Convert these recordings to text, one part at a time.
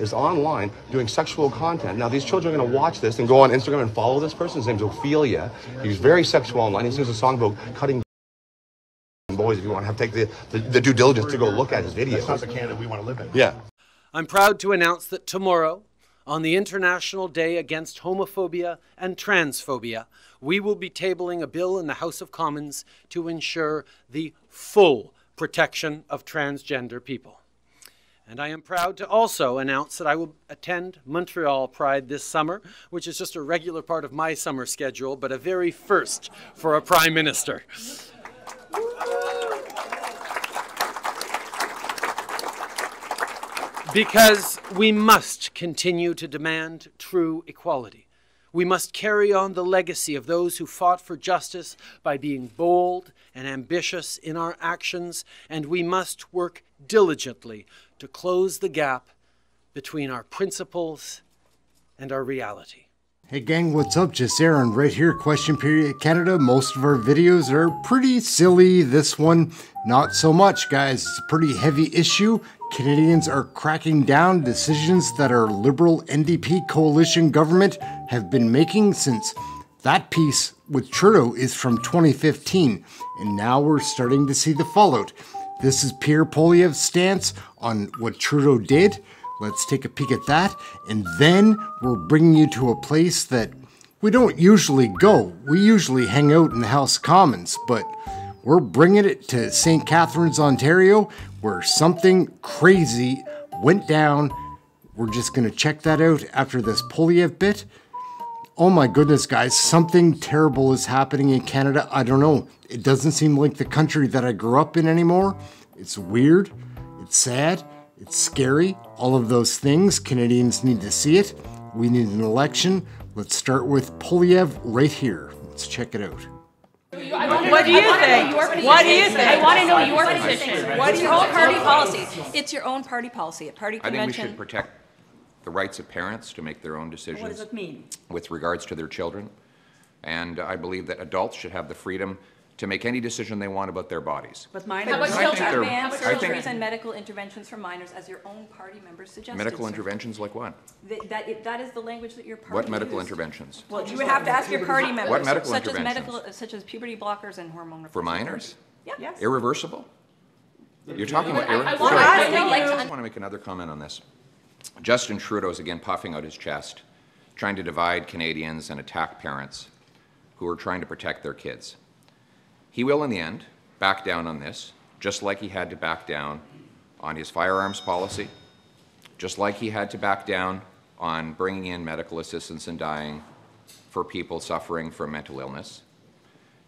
is online doing sexual content. Now, these children are going to watch this and go on Instagram and follow this person. His name's Ophelia. He's very sexual online. He sings a song about cutting boys if you want to have take the, the, the due diligence to go look at his videos. That's not the Canada we want to live in. Yeah. I'm proud to announce that tomorrow, on the International Day Against Homophobia and Transphobia, we will be tabling a bill in the House of Commons to ensure the full protection of transgender people. And I am proud to also announce that I will attend Montreal Pride this summer, which is just a regular part of my summer schedule, but a very first for a Prime Minister. Because we must continue to demand true equality. We must carry on the legacy of those who fought for justice by being bold and ambitious in our actions, and we must work diligently to close the gap between our principles and our reality. Hey gang, what's up? Just Ehren right here, Question Period Canada. Most of our videos are pretty silly. This one, not so much, guys. It's a pretty heavy issue. Canadians are cracking down decisions that our Liberal NDP coalition government have been making since that piece with Trudeau is from 2015, and now we're starting to see the fallout. This is Pierre Poilievre's stance on what Trudeau did. Let's take a peek at that, and then we're bringing you to a place that we don't usually go. We usually hang out in the House Commons, but we're bringing it to St. Catharines, Ontario, where something crazy went down. We're just going to check that out after this Poilievre bit. Oh my goodness, guys, something terrible is happening in Canada. I don't know. It doesn't seem like the country that I grew up in anymore. It's weird. It's sad. It's scary. All of those things. Canadians need to see it. We need an election. Let's start with Poilievre right here. Let's check it out. What do you think? What do you think? I want to know your position. What do you your own party policy. It's your own party policy. At party convention. I think we convention. should protect the rights of parents to make their own What does decisions it mean? with regards to their children. And I believe that adults should have the freedom to make any decision they want about their bodies. But minors, How about is, I think children, they're- ma'am, I think- surgeries and medical interventions for minors, as your own party members suggested. Medical sir. interventions like what? Th- That, it- that is the language that your party What medical used. interventions? Well, you would have to ask your party members. medical such as medical, Such as puberty blockers and hormone. For minors? Yeah. Yes. Irreversible? You're talking about I- I irre- want- Sorry. I know, I want to make another comment on this. Justin Trudeau is again puffing out his chest, trying to divide Canadians and attack parents who are trying to protect their kids. He will, in the end, back down on this, just like he had to back down on his firearms policy, just like he had to back down on bringing in medical assistance in dying for people suffering from mental illness.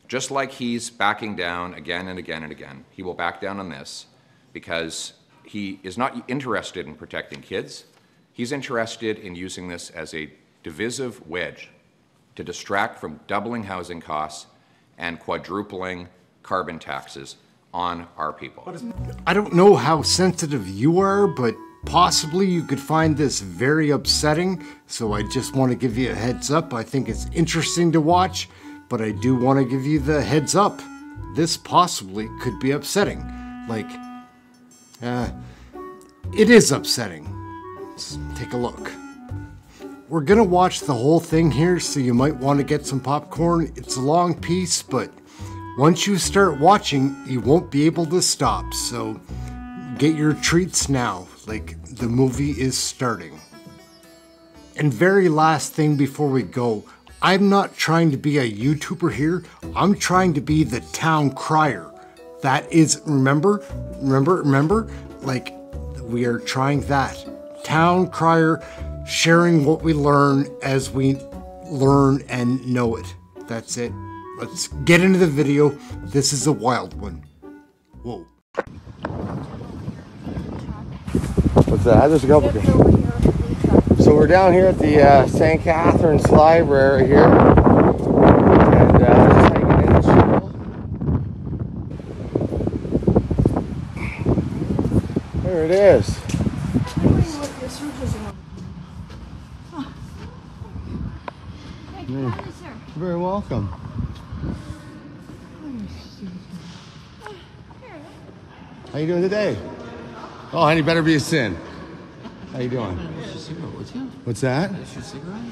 Just like he's backing down again and again and again, he will back down on this because he is not interested in protecting kids. He's interested in using this as a divisive wedge to distract from doubling housing costs and quadrupling carbon taxes on our people. I don't know how sensitive you are, but possibly you could find this very upsetting. So I just want to give you a heads up. I think it's interesting to watch, but I do want to give you the heads up. This possibly could be upsetting. Like, uh, it is upsetting. Let's take a look. We're gonna watch the whole thing here, so you might want to get some popcorn. It's a long piece, but once you start watching, you won't be able to stop. So get your treats now, like the movie is starting. And very last thing before we go, I'm not trying to be a YouTuber here. I'm trying to be the town crier. That is, remember, remember, remember, like we are trying that. Town crier, sharing what we learn as we learn and know it. That's it. Let's get into the video. This is a wild one. Whoa. What's that? There's a couple. So we're down here at the uh, St. Catharines Library here, and uh. There it is. You're very welcome. How you doing today? Oh, honey, better be a sin. How you doing? What's that?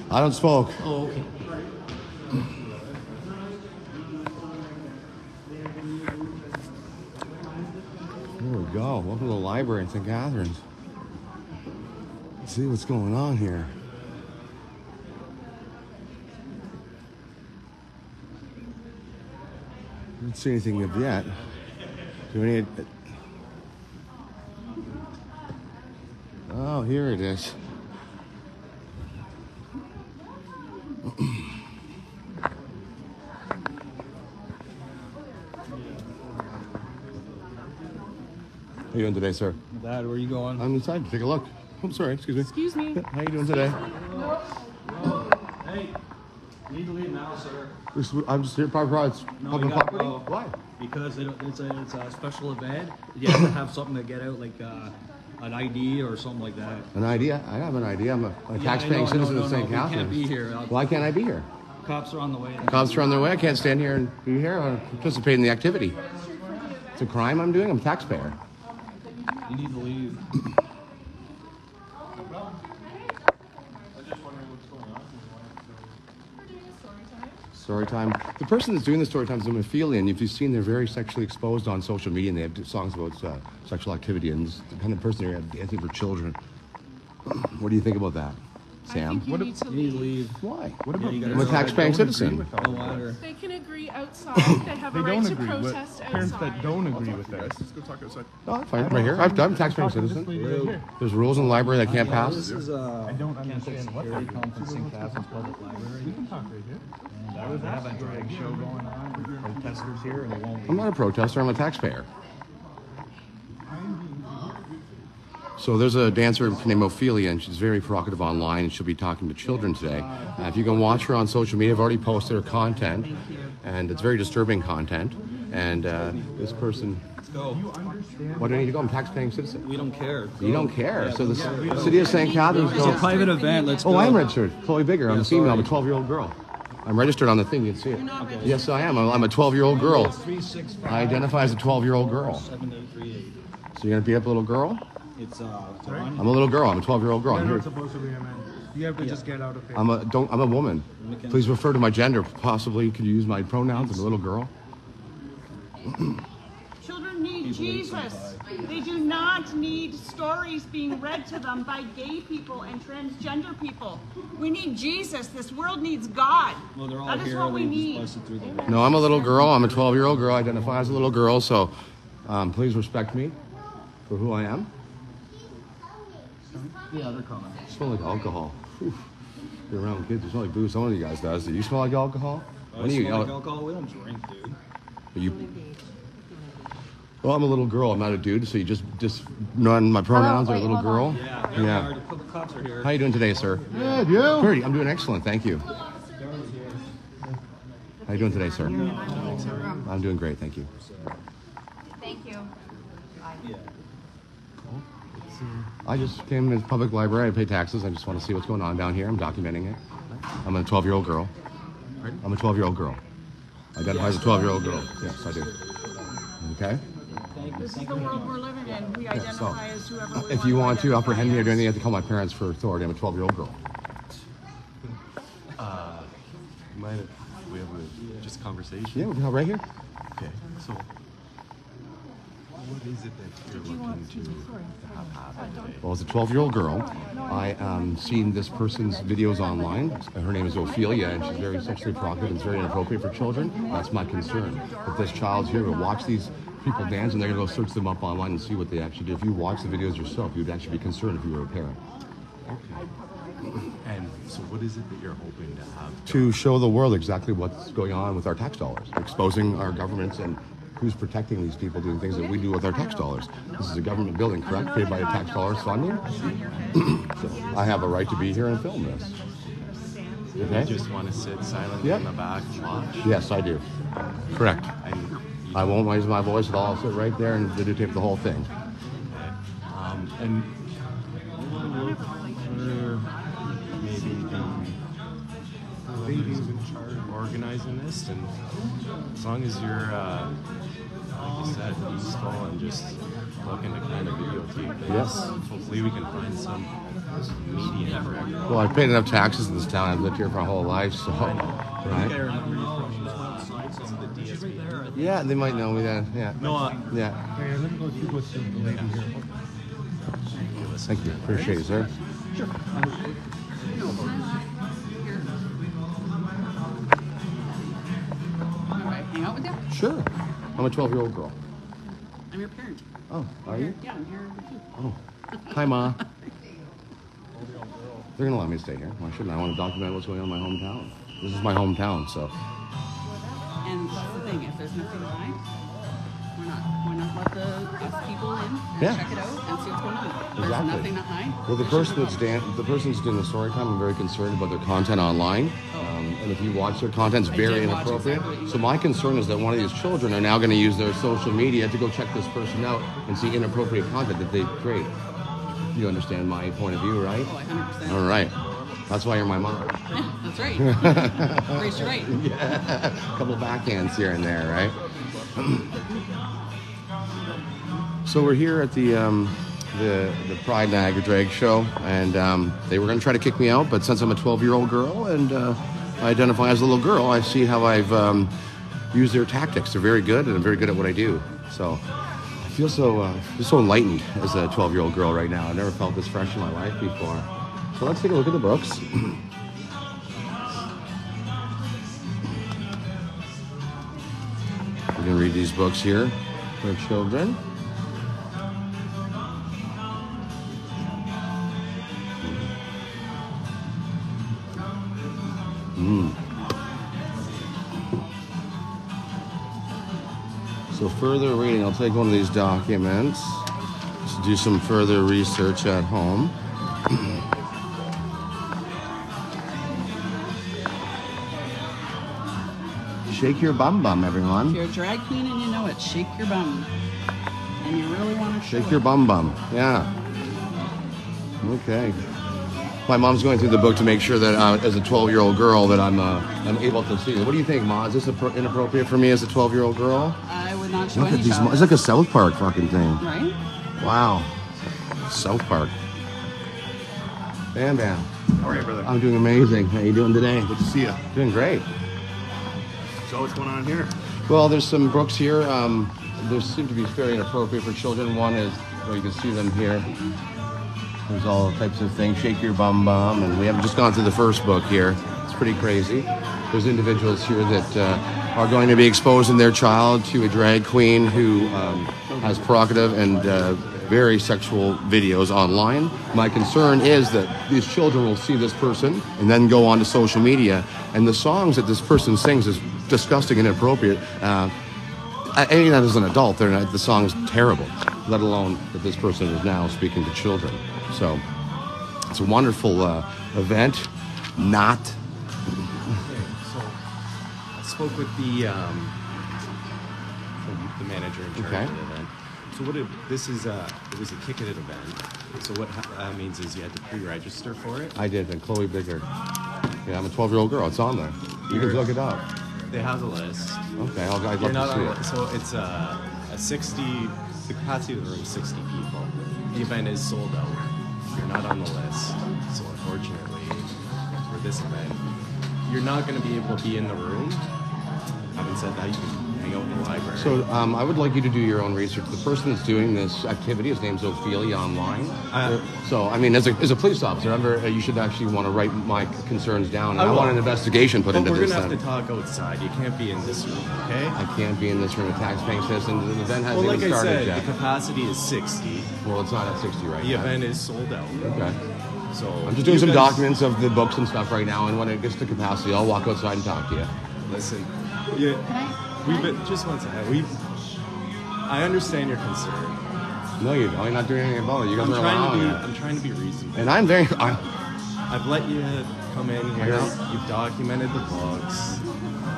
I don't smoke. Oh, okay. Here we go. Welcome to the library in St. Catharines. Let's see what's going on here. I don't see anything of yet. Do we need? Oh, here it is. How you doing today, sir? Dad, where are you going? I'm inside to take a look. I'm sorry, excuse me. Excuse me. How you doing today? Hey, you need to leave now, sir. This I'm just here, private rights. No, public you gotta property? go. Why? Because it, it's a it's a special event. You have to have something to get out, like uh, an ID or something like that. An idea? I have an idea. I'm a, a Yeah, I tax-paying know, citizen no, of no, St. no, we can't Catharines. be here. I'll- Why can't I be here? Cops are on the way. Cops are on their way. I can't stand here and be here. I participate in the activity. It's a crime I'm doing. I'm a taxpayer. You need to leave. Story time. The person that's doing the story time is Ophelia, and if you've seen, they're very sexually exposed on social media, and they have songs about uh, sexual activity, and the kind of person they're dancing for children. what do you think about that, Sam? You need to You need to leave. leave. Why? What about you I'm a taxpaying citizen. No matter. They can agree outside. They have a right to protest Parents that don't agree with that. Let's go talk outside. No, I'm fine. Right here. I'm, I'm a taxpaying citizen. There's rules in the library that can't pass. This is uh, I don't understand what security they're conference in Catharines Public Library. We can talk right here. And uh, they have a drag show going on. Protesters here, and they won't. I'm not a protester. I'm a taxpayer. So there's a dancer named Ophelia, and she's very provocative online, and she'll be talking to children today. Uh, if you can watch her on social media, I've already posted her content, and it's very disturbing content. And uh, this person, go. what do I need to go? I'm a taxpaying citizen. We don't care. You don't care. So the c- city of St. Catharines It's a private event. Let's go. Oh, I am registered. Chloe Bigger. I'm Yeah, a female. I'm a 12 year old girl. I'm registered on the thing. You can see it. Yes, I am. I'm I'm a 12 year old girl. Three six five I identify as a 12 year old girl. seven eight three eight. So you're gonna beat up a little girl? It's uh. Ron. I'm a little girl. I'm a 12 year old girl. I'm You're here. supposed to be a man. You have to just get out of here. I'm a don't. I'm a woman. Please refer to my gender. Possibly, could you use my pronouns? I'm a little girl. Children need Jesus. They do not need stories being read to them by gay people and transgender people. We need Jesus. This world needs God. Well, all that is what we we need. busted through the. No, I'm a little girl. I'm a 12 year old girl. I identify as a little girl. So, um, please respect me for who I am. Yeah, they're coming. You smell like alcohol. Whew. You're around kids. You smell like booze. Some of you guys does. Do you smell like alcohol? I When are you? smell like oh, alcohol. We don't drink, dude. you well, I'm a little girl. I'm not a dude. So you just just none. My pronouns are a little girl. Yeah. Yeah. Are. The cops are here. How you doing today, sir? Good, you? Pretty. I'm doing excellent. Thank you. How you doing today, sir? I'm doing great. Thank you. Thank you. I just came to the public library. I pay taxes. I just want to see what's going on down here. I'm documenting it. I'm a 12 year old girl. I'm a 12 year old girl. I identify as a 12 year old girl. Yes, I do. Okay. This is the world we're living in. We so, identify as whoever we If you want to identify apprehend me or as. do anything, you have to call my parents for authority. I'm a 12 year old girl. Uh, mind if we have a just conversation? Yeah, we're right here. Okay. So, what is it that you're looking to have happen today? Well, as a 12 year old girl, I um, seen this person's videos online. Her name is Ophelia, and she's very sexually provocative and it's very inappropriate for children. That's my concern. If this child's here to watch these people dance and they're going to go search them up online and see what they actually do, if you watch the videos yourself, you'd actually be concerned if you were a parent. Okay. And so, what is it that you're hoping to have? To show the world exactly what's going on with our tax dollars, exposing our governments and who's protecting these people doing things that we do with our tax dollars. This is a government building, correct? Paid by the tax dollars funding? so I have a right to be here and film this. You Okay? just want to sit silently Yep. in the back and watch? Yes, I do. Correct. I won't raise my voice at all. I'll sit right there and videotape the whole thing. Um, and of organizing this, and as long as you're, uh, like you said, peaceful and just looking to kind of videotape this, Yes. hopefully we can find some media director. Well, I've paid enough taxes in this town. I've lived here for my whole life, so I think right. remember you from just outside. So she's right there. Yeah, they might know me then. Yeah. No, uh, Yeah. Okay, let me go see what's the lady here. Thank you. Appreciate it, sir. hang I'm a 12 year old girl. I'm your parent. Oh, are you? Yeah, I'm here with you. Oh. Hi, Ma. They're gonna let me stay here. Why shouldn't I? I want to document what's going on in my hometown. This is my hometown, so. And that's the thing, if there's nothing to hide, why not? Why not let the us people in and Yeah. check it out and see what's going on? There's Exactly. nothing to hide. Well, the person that's dan- the person that's doing the story time, I'm very concerned about their content online. Um, and if you watch their content, it's very inappropriate. exactly So my concern is that one of these children are now going to use their social media to go check this person out and see inappropriate content that they create. You understand my point of view, right? Oh, 100%. All right. That's why you're my mom. Yeah, that's right. Raised you right. yeah. A couple backhands here and there, right? so we're here at the um, the the Pride Niagara Drag Show, and um, they were going to try to kick me out, but since I'm a 12 year old girl and uh, I identify as a little girl, I see how I've um, used their tactics. They're very good, and I'm very good at what I do. So. I feel so uh, so enlightened as a 12 year old girl right now. I've never felt this fresh in my life before. So let's take a look at the books. We're gonna read these books here for children. Further reading, I'll take one of these documents to do some further research at home. Shake your bum bum, If everyone. you're a drag queen and you know it, shake your bum. And you really want to show Shake your it. bum bum. Yeah. Okay. My mom's going through the book to make sure that, uh, as a 12 year old girl, that I'm uh, I'm able to see. it. What do you think, Ma? Is this appro- inappropriate for me as a 12 year old girl? I would not show Look any at these. mo- It's like a South Park fucking thing. Right? Wow. South Park. Bam Bam. All right, brother. I'm doing amazing. How you doing today? Good to see you. Doing great. So what's going on here? Well, there's some books here. Um, there seem to be very inappropriate for children. One is, well, you can see them here. There's all types of things. Shake your bum bum, and we haven't just gone through the first book here. It's pretty crazy. There's individuals here that uh, are going to be exposing their child to a drag queen who um, has provocative and uh, very sexual videos online. My concern is that these children will see this person and then go on to social media, and the songs that this person sings is disgusting and inappropriate. Uh, I I as an adult, they're not, the terrible, let alone that this person is now speaking to children. So it's a wonderful uh, event. Not. Spoke with the um, the manager in charge Okay. of the event. So what it, this is a it was a ticketed event. So what ha- that means is you had to pre-register for it. I did, and Chloe Bigger. Yeah, I'm a 12 year old girl. It's on there. You can You're- look it up. They have the list. Okay, I'll, I'd You're love to see on, it. so it's a, a 60 the capacity of the room is 60 people. The event is sold out. You're not on the list. So unfortunately, for this event, you're not going to be able to be in the room. Having said that, you can hang out in the library. So um, I would like you to do your own research. The person that's doing this activity, his name's Ophelia online. Uh, so I mean, as a, as a police officer, very, you should actually want to write my concerns down. And I I, want an investigation put but into we're this. gonna have to talk outside. You can't be in this room, okay? I can't be in this room. A taxpaying citizen. The event hasn't Well, like even I started said, yet. the capacity is 60. Well, it's not at 60 right The now. The event is sold out. Okay. So I'm just doing some guys- documents of the books and stuff right now, and when it gets to capacity, I'll walk outside and talk to you. Listen, yeah, we've been just one second. We, I understand your concern. No, you don't. You're not doing anything about it. You guys I'm are trying to allowing be. it. I'm trying to be reasonable. And I'm very. I'm, I've let you come in here. know. You've documented the books.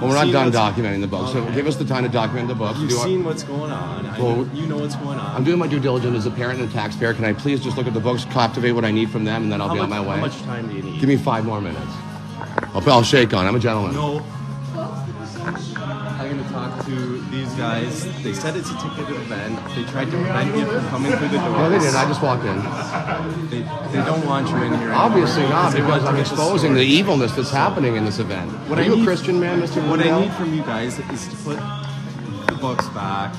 well, we're not done documenting the books, so Okay. give us the time to document the books. You've Do I- seen what's going on. I Well, know, you know what's going on. I'm doing my due diligence as a parent and a taxpayer. Can I please just look at the books, captivate what I need from them, and then I'll how be much, on my way? How much time do you need? Give me five more minutes. I'll, I'll shake on. I'm a gentleman. No. Guys. They said it's a ticketed event. They tried to prevent you from coming through the door. No, they didn't. I just walked in. They, they don't want you in here. anymore Obviously not, because I'm the exposing the evilness that's happening in this event. What Are I you a Christian man, Mr. What I need from you guys is to put the books back.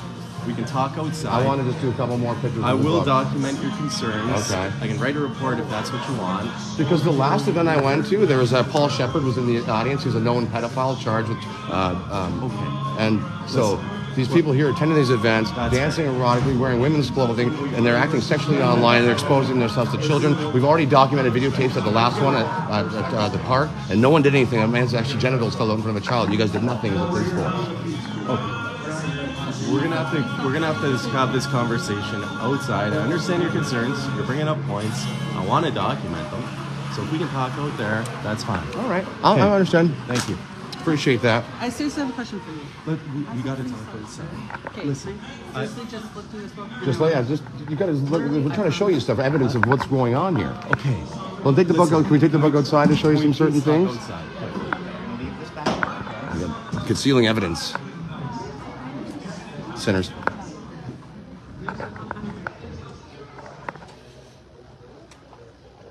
We can talk outside. I want to just do a couple more pictures. I will book. document your concerns. Okay. I can write a report if that's what you want. Because the last event I went to, there was a Paul Shepard was in the audience. He's a known pedophile charged with. Uh, um, Okay. And so these people here attending these events, dancing erotically, wearing women's clothing, and they're acting sexually online. They're exposing themselves to children. We've already documented videotapes at the last one at, uh, at uh, the park, and no one did anything. A man's actually genitals fell out in front of a child. You guys did nothing as a police force. We're gonna have to we're gonna have to just have this conversation outside. I understand your concerns. You're bringing up points. I want to document them. So if we can talk out there, that's fine. All right. I, I understand. Thank you. Appreciate that. I seriously have a question for you. But we, we got to talk outside. Okay, Listen, I- seriously, just look through this book. Just like, yeah, just you got to look. We're trying to show you stuff, evidence of what's going on here. Okay. Well, take the book out. Can we take the book outside to show you some certain things? talk outside? Concealing evidence. Sinners. How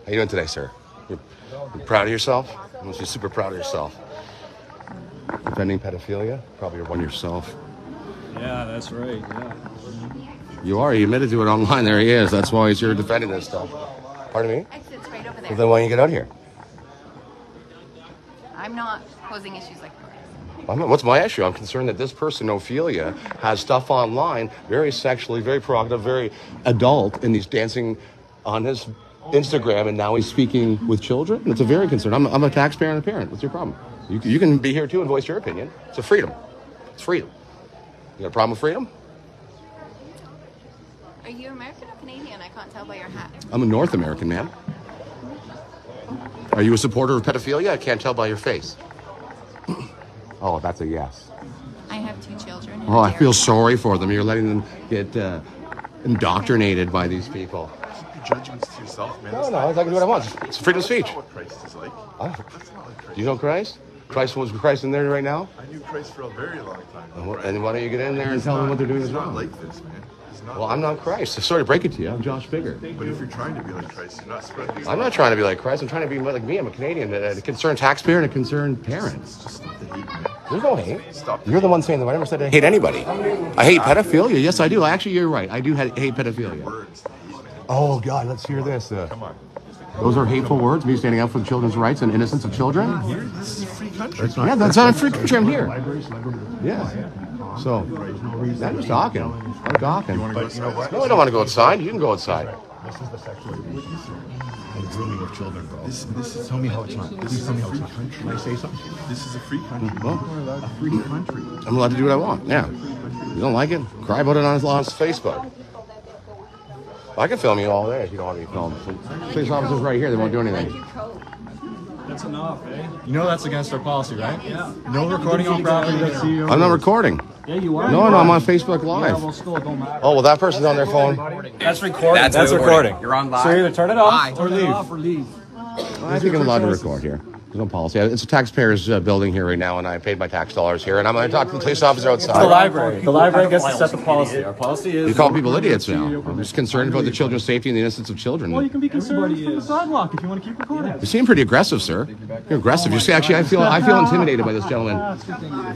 you doing today, sir? You you proud of yourself? You must be super proud of yourself. Defending pedophilia? Probably one yourself. Yeah, that's right. Yeah. You are. He admitted to it online. There he is. That's why he's here defending this stuff. Pardon me? Exit's right over Well, there. then why don't you get out here? I'm not posing issues like yours. I'm not, what's my issue? I'm concerned that this person, Ophelia, has stuff online, very sexually, very provocative, very adult, and he's dancing on his Instagram, and now he's speaking with children. It's a very concern. I'm, I'm a taxpayer and a parent. What's your problem? You, you can be here too and voice your opinion. It's a freedom. It's freedom. You got a problem with freedom? Are you American or Canadian? I can't tell by your hat. I'm a North American man. Are you a supporter of pedophilia? I can't tell by your face. oh, that's a yes. I have two children. Oh, I they're- feel sorry for them. You're letting them get uh, indoctrinated by these people. judgments to yourself, man. No, no, I can do what I want. It's freedom of speech. That's not what Christ is like. Oh. That's not like Christ. Do you know Christ? Christ was Christ in there right now? I knew Christ for a very long time. And wh- And why don't you get in there and He's tell them what they're doing he's is not wrong? like this, man. Well, I'm not Christ. Sorry to break it to you. I'm Josh Bigger. But if you're trying to be like Christ, you're not spreading. I'm not trying to be like Christ. I'm trying to be like me. I'm a Canadian, a, a concerned taxpayer and a concerned parent. Stop the hate, man. There's no hate. Stop. You're the one saying that. I never said I hate anybody. I hate pedophilia. Yes, I do. Actually, you're right. I do hate pedophilia. Words, the hate, man. Oh, God, let's hear this. Uh, Come on. Those are hateful words, me standing up for the children's rights and innocence of children? Here, this is a free country. Yeah, that's not a free country. I'm here. Yeah. So, I'm just talking. I'm talking. But you know what? No, I don't want to go outside. You can go outside. This is the sexual and grooming of children, bro. This, this is, tell me how it's not. Please tell me how it's not. Can I say something? This is a free country. Mm-hmm. Well, People are a free country. I'm allowed to do what I want. Yeah. You don't like it? Cry about it on his, on his Facebook. I can film you all day if you don't want me filmed. Police officers right here. They won't do anything. That's enough, eh? You know that's against our policy, right? Yeah. No recording on property that CEO. I'm not recording. Yeah, you are. No, no, I'm on Facebook Yeah, Live. well, still, it don't matter. Oh, well, that person's on their phone. That's recording. That's That's, recording. recording. You're on live. So either turn it off or Turn it off or leave. I think I'm allowed to record here. There's no policy. It's a taxpayer's uh, building here right now, and I paid my tax dollars here, and I'm going to talk to the police officer It's the library. The library gets to set the policy. Our policy is. You call people idiots now. I'm just concerned about the children's safety and the innocence of children. Well, you can be concerned Everybody from the sidewalk if you want to keep recording. You seem pretty aggressive, sir. You're aggressive. You see, actually, I feel I feel intimidated by this gentleman.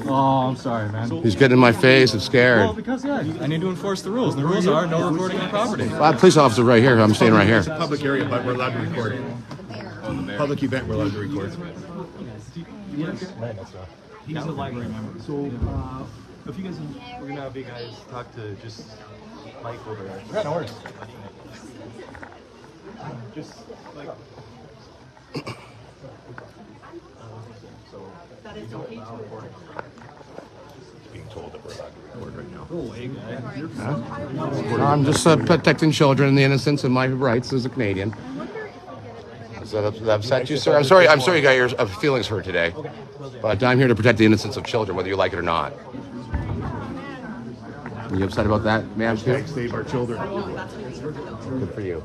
Oh, I'm sorry, man. He's getting in my face. I'm scared. Well, because yeah, I need to enforce the rules. And the rules are no recording on property. Uh, police officer right here. I'm staying right here. It's a public area, but we're allowed to record. Public event, we're allowed to record. He's a library member. So, uh, if you guys, we're gonna have you guys talk to just Mike over there. Yeah, no worries. Just like. Being told that we're allowed to record right now. Go away, guy. You're I'm just uh, protecting children and the innocence and my rights as a Canadian. Does that upset you, sir? I'm sorry. I'm sorry you got your uh, feelings hurt today. But I'm here to protect the innocence of children, whether you like it or not. Are you upset about that, ma'am? too? Hashtag save our children. Good for you.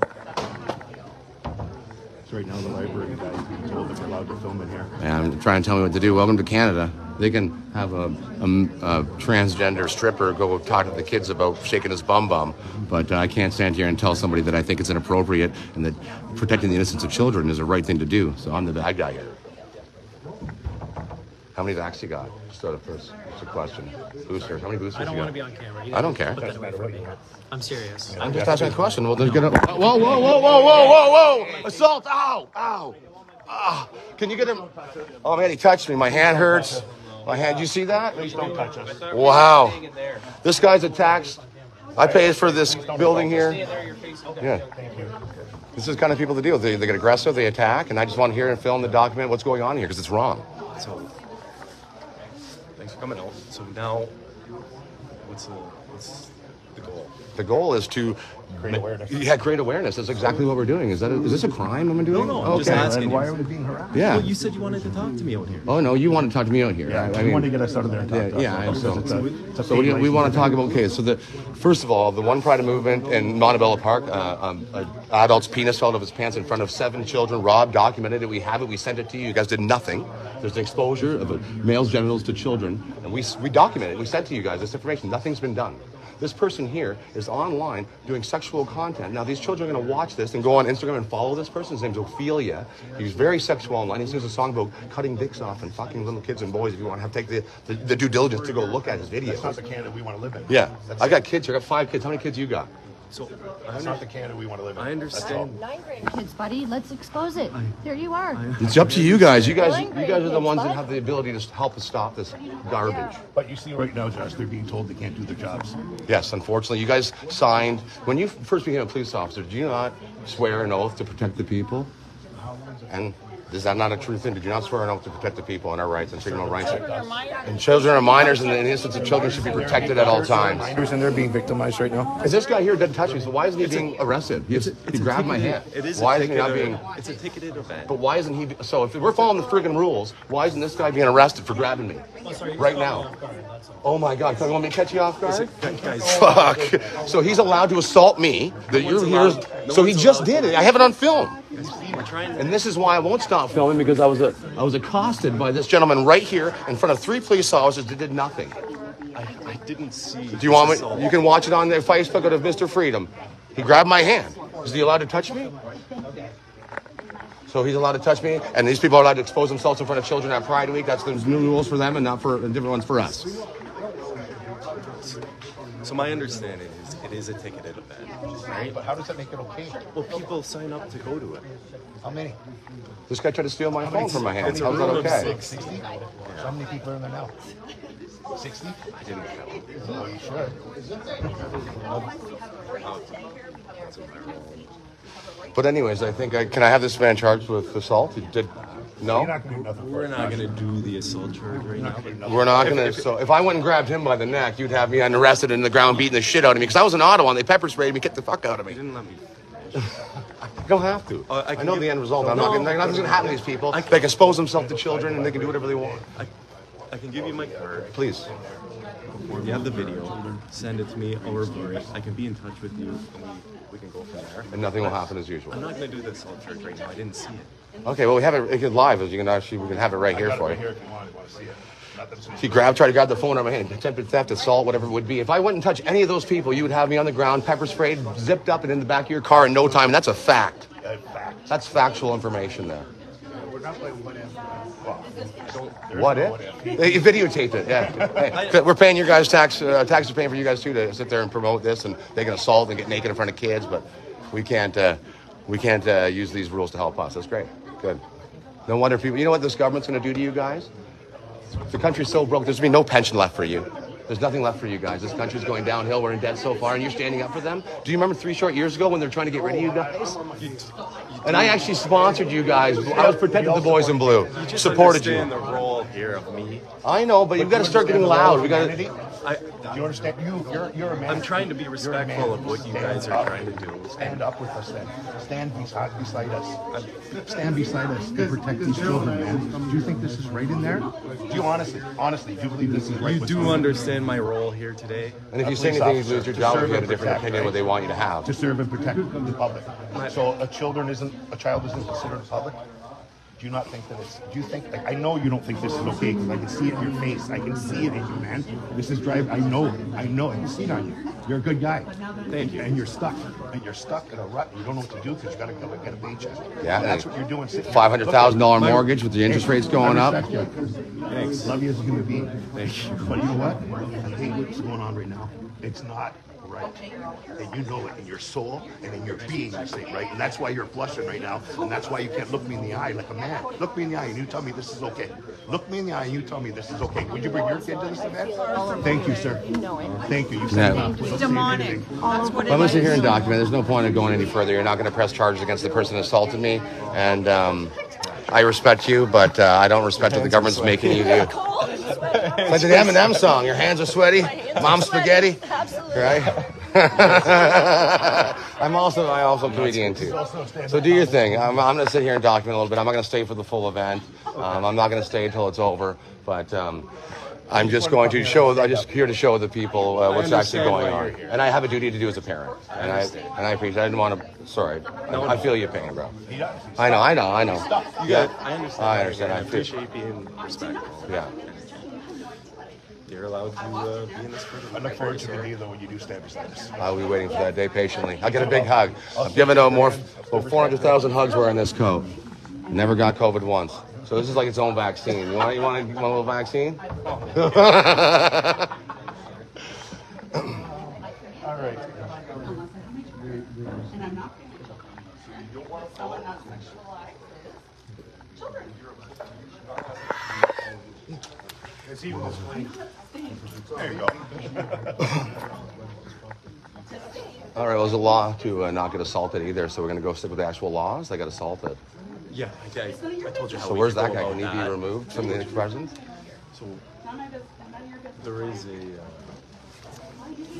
right now in the library, guys, being told that we're allowed to film in here. and trying to tell me what to do. Welcome to Canada. They can have a, a, a transgender stripper go talk to the kids about shaking his bum bum, but uh, I can't stand here and tell somebody that I think it's inappropriate and that protecting the innocence of children is the right thing to do. So I'm the bad guy here. How many vax you got? Just out of first, it's a question. Boosters. How many boosters I don't you want to be on camera. You I don't care. Put that away from me. I'm serious. I'm just asking a question. Well, there's gonna. Whoa, whoa, whoa, whoa, whoa, whoa, whoa! Assault! Ow! Ow! Ah! Can you get him? Oh man, he touched me. My hand hurts. My hand. You see that? Please don't touch us. Wow. This guy's attacked. I pay for this building here. Yeah. This is kind of people to deal with. They, they get aggressive, they attack, and I just want to hear and film the document what's going on here because it's wrong. So, thanks for coming out. So now, what's the what's the goal? The goal is to Create awareness. Yeah, create awareness. That's exactly what we're doing. Is that a, is this a crime I'm doing? No, no, I'm just Okay. asking. Why are we being harassed? Yeah. Well, you said you wanted to talk to me out here. Oh no, you want to talk to me out here. Yeah, I, I you mean, want to get us out of there and talk yeah, to us. yeah. I so. it's a- it's a so we, we want to talk about okay. So the first of all, the One Pride movement in Montebello Park, uh, um, an adult's penis fell out of his pants in front of seven children. Rob documented it. We have it. We sent it to you. You guys did nothing. There's an exposure of a male's genitals to children, and we we documented it. We sent to you guys this information. Nothing's been done. This person here is online doing sexual content. Now, these children are going to watch this and go on Instagram and follow this person. His name's Ophelia. He's very sexual online. He sings a song about cutting dicks off and fucking little kids and boys. If you want to have take the, the, the due diligence to go look at his videos. That's not the Canada we want to live in. Yeah, That's I got kids here. I got five kids. How many kids you got? So That's not the Canada we want to live in. I understand. Nine grandkids, buddy. Let's expose it. There you are. It's up to you guys. You guys, you guys are the ones that have the ability to help us stop this garbage. But you see right now, Josh, they're being told they can't do their jobs. Yes, unfortunately, you guys signed when you first became a police officer. Did you not swear an oath to protect the people? And is that not a true thing? Did you not swear an oath to protect the people and our rights and freedom of rights? And children are minors, and the innocence of children should be protected at all times. Minors and they're being victimized right now. Is this guy here didn't touch me? So why isn't he being arrested? He, he grabbed my hand. It is. Why isn't he not being? It's a ticketed event. But why isn't he? So if we're following the friggin' rules, why isn't this guy being arrested for grabbing me right now? Oh my God! So you want me to catch you off guard? Guys, Fuck. So he's allowed to assault me. That you're here. So he just did it. I have it on film. And this is why I won't stop filming because I was a, I was accosted by this gentleman right here in front of three police officers that did nothing. I, I didn't see. Do you want me? You can watch it on their Facebook of Mr. Freedom. He grabbed my hand. Is he allowed to touch me? So he's allowed to touch me, and these people are allowed to expose themselves in front of children at Pride Week. That's the new rules for them, and not for different ones for us. So my understanding is it is a ticketed event, right? But how does that make it okay? Well, people sign up to go to it. How many? This guy tried to steal my phone from my hand. How's that okay? six. 60? So how many people are in there now? 60? I didn't count. Oh, you sure? But anyways, I think I can I have this man charged with assault? He did no. You're not going to do nothing for We're not gonna do the assault charge right now. We're not gonna. So if I went and grabbed him by the neck, you'd have me arrested in the ground, beating the shit out of me because I was in Ottawa and they pepper sprayed me, kicked the fuck out of me. You didn't let me. You don't have to. Uh, I I, can know give- the end result. I'm not No. gonna, nothing's gonna happen to these people. They can expose themselves to children and they can do whatever they want. I, I can give you my card. Please. If you have the video, send it to me. I'll review it. I can be in touch with you, and we, we can go from there. And nothing will happen as usual. I'm not gonna do the assault charge right now. I didn't see it. Okay, well we have it, it live. As you can actually, we can have it right here for you. here if you want, want to see it. Not that it's gonna He grabbed, tried to grab the phone out of my hand, attempted theft, assault, whatever it would be. If I went and touched any of those people, you would have me on the ground, pepper sprayed, zipped up, and in the back of your car in no time. And that's a fact. Fact. That's factual information there. We're not playing what if. Well, I don't. there is What if? They videotaped it. Yeah. Hey, we're paying your guys tax. Uh, tax is paying for you guys too to sit there and promote this, and they can assault and get naked in front of kids, but we can't. Uh, we can't uh, use these rules to help us. That's great. Good. No wonder people. You know what this government's going to do to you guys? The country's so broke. There's going to be no pension left for you. There's nothing left for you guys. This country's going downhill. We're in debt so far, and you're standing up for them. Do you remember three short years ago when they're trying to get rid of you guys? And I actually sponsored you guys. I was protecting the boys in blue. You just Supported you. the role here of me. I know, but you've got to start getting loud. We got to. I, Do you understand? You, you're, you're a man. I'm trying to be respectful of what you guys are up. trying to do. Stand up with us then. Stand beside, beside us. Stand beside us and protect these children, man. Do you think this is right in there? Do you honestly, honestly, do you believe this is right? You do going understand my role here today. And if you say anything, you lose your job if you have a different protect, opinion what they want you to have. To serve and protect the public. So a children isn't, a child isn't considered a public? Do you not think that it's, do you think, like, I know you don't think this is okay, because I can see it in your face, I can see it in you, man. This is drive, I know, I know, I can see it on you. You're a good guy. Thank you. And you're stuck, and you're stuck in a rut, and you don't know what to do, because you gotta go and get a paycheck. Yeah, And that's what you're doing. Five hundred thousand dollar mortgage with the interest rates going up. Thanks. Love you as a human being. Thank you. But you know what? I hate what's going on right now. It's not right. And you know it in your soul and in your being, you say, right? And that's why you're blushing right now. And that's why you can't look me in the eye like a man. Look me in the eye and you tell me this is okay. Look me in the eye and you tell me this is okay. Would you bring your kid to this event? Thank you, sir. Thank you. You said Yeah. enough. It's Don't demonic. anything. That's what I'm gonna sit here is. and document. There's no point in going any further. You're not gonna press charges against the person that assaulted me, and um, I respect you, but uh, I don't respect what the government's making you do. It's like the Eminem song. Your hands are sweaty. Mom spaghetti. Absolutely. Right. I'm also I also a comedian too. So do your thing. I'm, I'm gonna sit here and document a little bit. I'm not gonna stay for the full event. Um, I'm not gonna stay until it's over. But um, I'm just going to show. I'm just here to show the people uh, what's actually going on, and I have a duty to do as a parent. And I and I appreciate. I didn't want to. Sorry. I, I feel your pain, bro. I know. I know. I know. You Yeah. got, I understand. I understand. I I appreciate being respectful. Yeah. You're allowed to uh, be in this group. I look forward to the day though when you do stand beside us. I'll be waiting for that day patiently. I'll get a big hug. I've given out more, well, 400,000 hugs wearing this coat. Never got COVID once. So this is like its own vaccine. You want, you want, a, you want a little vaccine? All right. It's even this way. There you go. All right, well, there's a law to uh, not get assaulted either, so we're going to go stick with the actual laws. I got assaulted. Yeah, I, I, I told you how So we where's feel that guy? about Can he be that. removed from the presence? So there is a. Uh,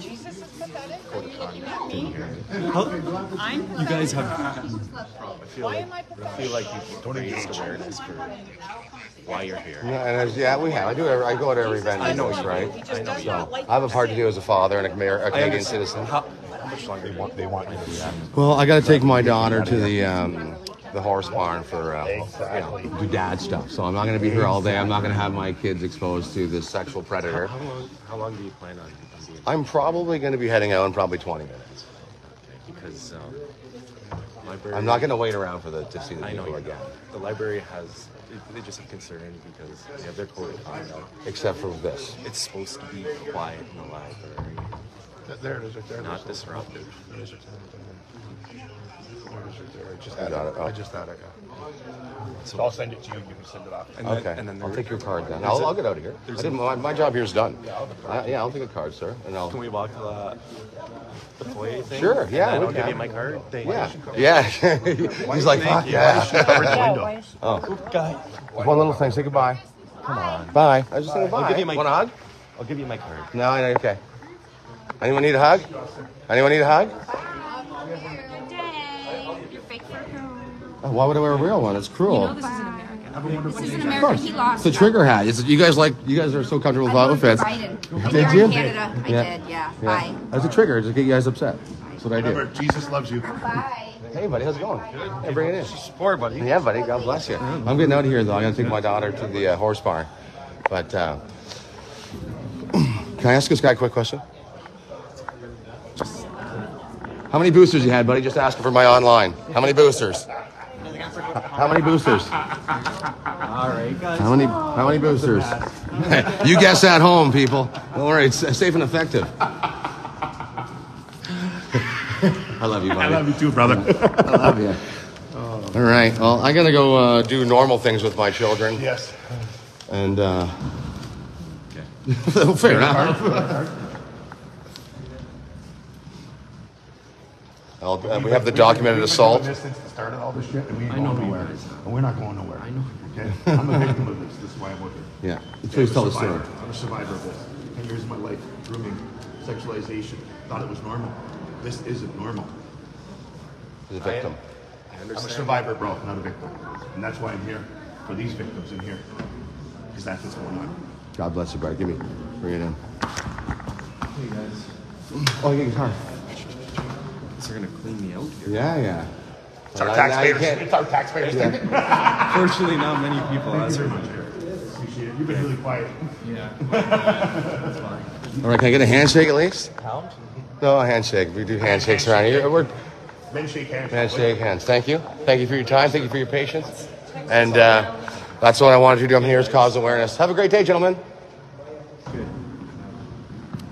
Jesus is pathetic. code of conduct in here. I'm You guys have. I feel Why like, am I I feel like you've raised awareness for why you're here. Yeah, and there's, yeah, we have. I do. Every, I go to every event. I know like this, right? do. I know So do. I have a part to do as a father and a, Amer- a Canadian citizen. How, how much longer They want, they want you to do that. Well, I got to take my daughter to the um, the horse barn for uh, Exactly. you know, do dad stuff. So I'm not going to be here all day. I'm not going to have my kids exposed to this sexual predator. How long, how long do you plan on, on being I'm probably going to be heading out in probably 20 minutes. Because um, library. I'm not going to wait around for the to see the I know people you again, The library has. They just have concern because they have their code of conduct. except for this. It's supposed to be quiet in the library, There it is right there. not disruptive. There it is right there. There right there. I just You added got it. it. Oh. I just added it. yeah. So I'll send it to you. You can send it off. And then- Okay, and then I'll take your card then. I'll, a- I'll get out of here. I didn't, my, my job here's done. I, yeah, I'll take a card, sir, and I'll. Can we walk to the, the foyer thing? Sure, And yeah, then we I'll give can. you my card. Thank Yeah, you. yeah. He's like, fuck you. yeah. Covered the window. Oh, Guy. one little thing. Say goodbye. Come on. Bye. I was just saying bye. I'll give you my- Want a hug? I'll give you my card. No, I know. Okay. Anyone need a hug? Anyone need a hug? You're fake for whom? Oh, why would I wear a real one? It's cruel. This is in America. This is in Of America. course. He lost. It's a trigger hat. It's, you guys like. You guys are so comfortable with I voted outfits. Biden. Did Here you? in Canada, I did. Yeah. Bye. It's a trigger to get you guys upset. That's what I Remember, do. Jesus loves you. Bye. Hey, buddy, how's it going? Yeah, bring it in. Support, buddy. Yeah, buddy. God bless you. I'm getting out of here though. I got to take my daughter to the uh, horse barn. But uh, can I ask this guy a quick question? How many boosters you had, buddy? Just asking for my online. How many boosters? How many boosters? All right, guys. How many? How many boosters? you guess at home, people. Don't worry, it's safe and effective. I love you, buddy. I love you too, brother. I love you. All right. Well, I gotta go uh, do normal things with my children. yes. And uh, fair enough. I'll, uh, we have the documented assault. This since the start of all this shit, and we ain't going nowhere. And we're not going nowhere. I know. Okay. I'm a victim of this. This is why I'm with you. Yeah. Please tell the I'm a story. survivor. I'm a survivor of this. 10 years of my life, grooming, sexualization. Thought it was normal. This isn't normal. He's a victim. I'm a survivor, bro, not a victim. And that's why I'm here, for these victims in here. Because that's what's going on. God bless you, Brad. Give me, bring it in. Hey guys. Oh, you guitar. They're gonna clean me out here. Yeah, yeah. It's our Well, now- now you taxpayers. can't- It's our taxpayers. Yeah. Fortunately, not many people ask for much. Appreciate it. You've been really quiet. Yeah. That's fine. All right, can I get a handshake at least? No, a handshake. We do handshakes around here. We're, Men shake hands. man, shake hands. Thank you. Thank you for your time. Thank you for your patience. And uh, that's what I wanted to do. I'm here is cause awareness. Have a great day, gentlemen.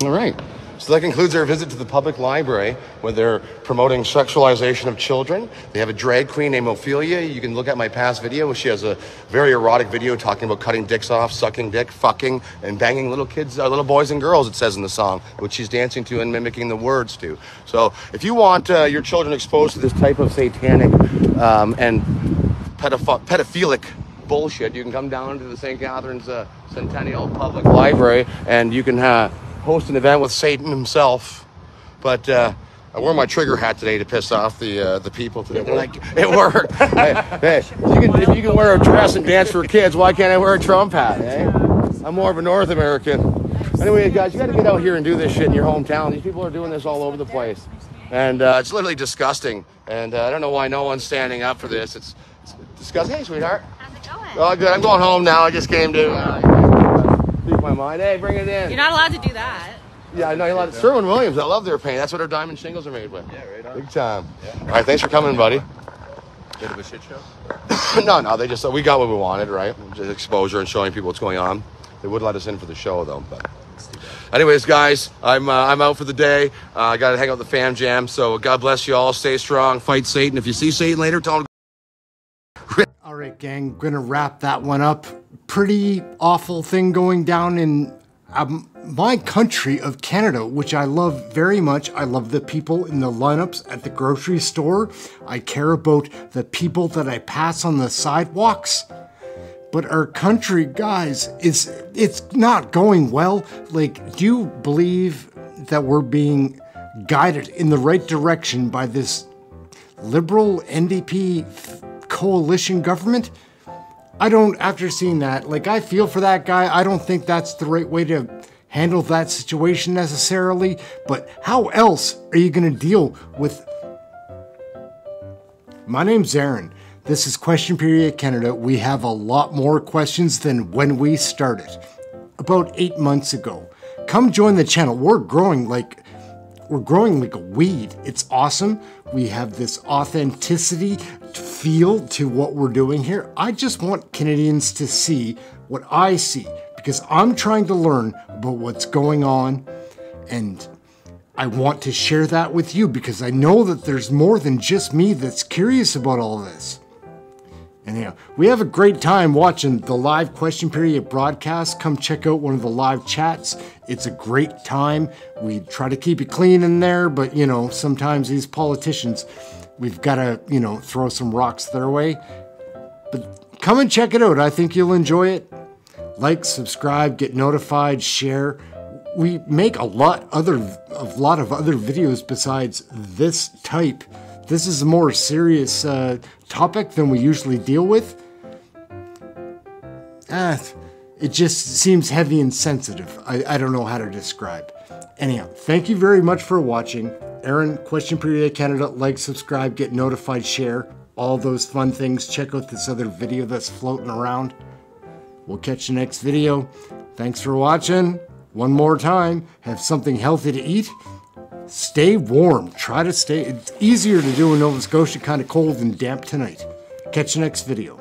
All right. So that concludes our visit to the public library where they're promoting sexualization of children. They have a drag queen named Ophelia. You can look at my past video where she has a very erotic video talking about cutting dicks off, sucking dick, fucking, and banging little kids, uh, little boys and girls, it says in the song, which she's dancing to and mimicking the words to. So if you want uh, your children exposed to this type of satanic um, and pedoph- pedophilic bullshit, you can come down to the St. Catharines uh, Centennial Public Library and you can uh, host an event with Satan himself. But uh, I wore my trigger hat today to piss off the uh, the people today. They're like, it worked. hey, hey, if you, can, if you can wear a dress and dance for kids, why can't I wear a Trump hat? Eh? I'm more of a North American. Anyway, guys, you got to get out here and do this shit in your hometown. These people are doing this all over the place, and uh, it's literally disgusting. And uh, I don't know why no one's standing up for this. It's, it's disgusting. Hey, sweetheart. How's it going? Oh, good. I'm going home now. I just came to uh, speak my mind. Hey, bring it in. You're not allowed to do that. Yeah, I know you like Sherwin Williams. I love their paint. That's what our diamond shingles are made with. Yeah, right on. Big time. All right, thanks for coming, buddy. Bit of a shit show. no, no, they just we got what we wanted, right? Just exposure and showing people what's going on. They would let us in for the show though, but. Anyways, guys, I'm uh, I'm out for the day. Uh, I got to hang out with the fam jam. So God bless you all. Stay strong. Fight Satan. If you see Satan later, tell him. All right, gang, gonna wrap that one up. Pretty awful thing going down in um, my country of Canada, which I love very much. I love the people in the lineups at the grocery store. I care about the people that I pass on the sidewalks. But our country, guys, is it's not going well. Like, do you believe that we're being guided in the right direction by this liberal NDP coalition government? I don't, after seeing that, like, I feel for that guy. I don't think that's the right way to handle that situation necessarily. But how else are you going to deal with? My name's Ehren. This is Question Period Canada. We have a lot more questions than when we started, about eight months ago. Come join the channel. We're growing like we're growing like a weed. It's awesome. We have this authenticity feel to what we're doing here. I just want Canadians to see what I see because I'm trying to learn about what's going on and I want to share that with you because I know that there's more than just me that's curious about all this. Anyhow, we have a great time watching the live question period broadcast. Come check out one of the live chats. It's a great time. We try to keep it clean in there, but you know, sometimes these politicians, we've got to, you know, throw some rocks their way. But come and check it out. I think you'll enjoy it. Like, subscribe, get notified, share. We make a lot other a lot of other videos besides this type. This is a more serious uh, topic than we usually deal with. Ah, it just seems heavy and sensitive. I, I don't know how to describe. Anyhow, thank you very much for watching. Ehren, Question Period Canada, like, subscribe, get notified, share, all those fun things. Check out this other video that's floating around. We'll catch you next video. Thanks for watching. One more time, have something healthy to eat. Stay warm. Try to stay. It's easier to do in Nova Scotia, kind of cold and damp tonight. Catch you next video.